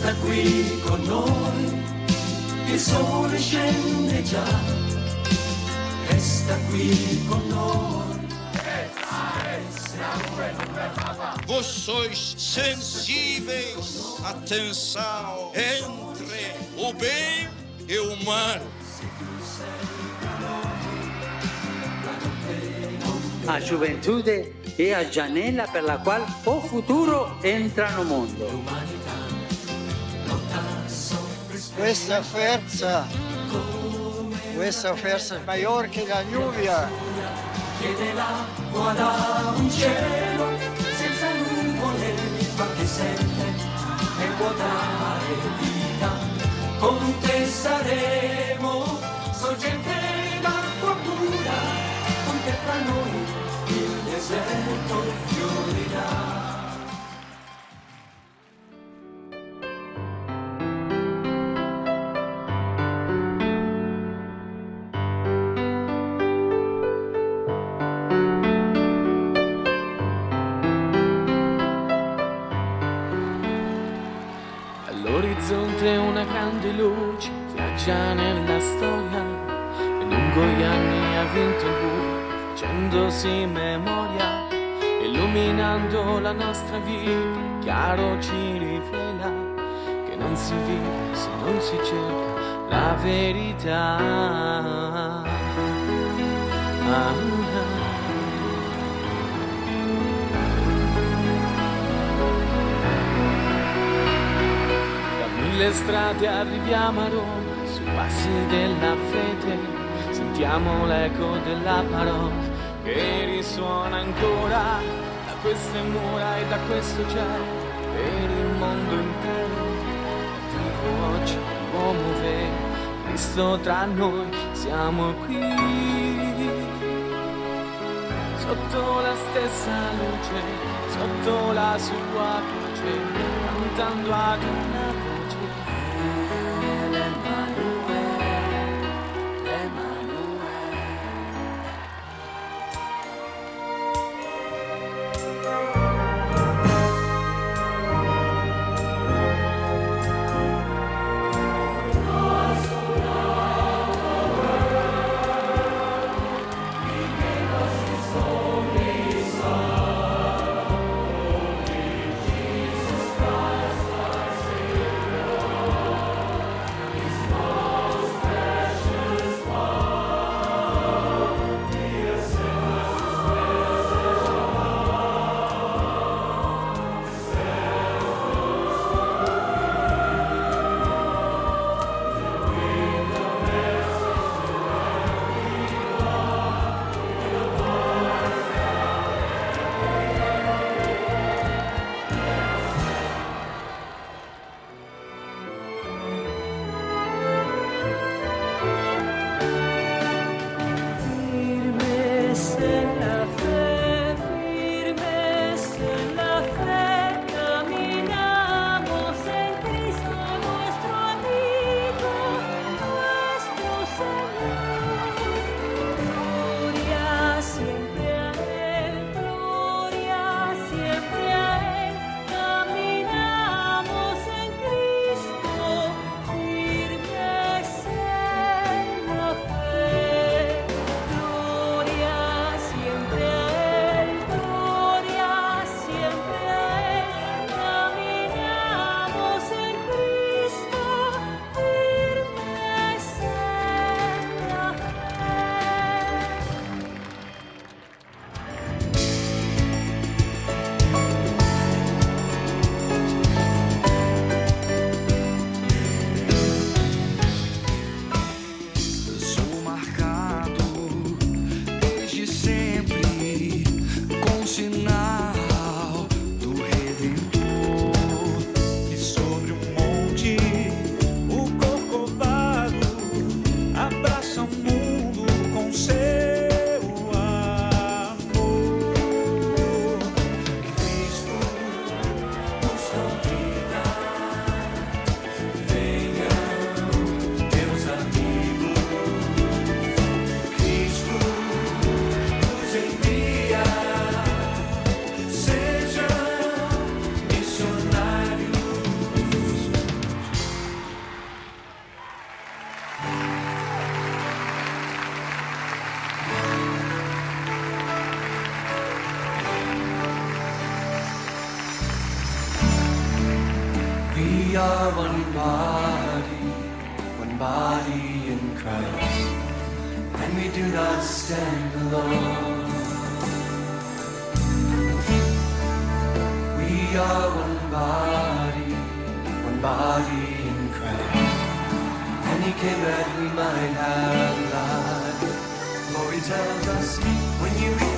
resta qui con noi, il sole scende già, resta qui con noi. Vos sois sensíveis à tensão entre o bem e o mal. A gioventù è a janela per la quale o futuro entra no mondo. Questa forza, questa forza è maggiore che la lluvia. Chiede l'acqua da un cielo senza nuvole, ma che sente e può dare All'orizzonte una grande luce viaggia nella storia. E lungo gli anni ha vinto il buio facendosi memoria illuminando la nostra vita. Chiaro ci rivela che non si vive se non si cerca la verità. Ah, mille strade arriviamo a Roma, sui passi della fede, sentiamo l'eco della parola che risuona ancora da queste mura e da questo cielo, per il mondo intero. Vivo oggi l'uomo vero, Cristo tra noi, siamo qui. Sotto la stessa luce, sotto la sua croce, cantando ad una voce. are one body, one body in Christ, and we do not stand alone. We are one body, one body in Christ, and He came that we might have life. For He tells us when you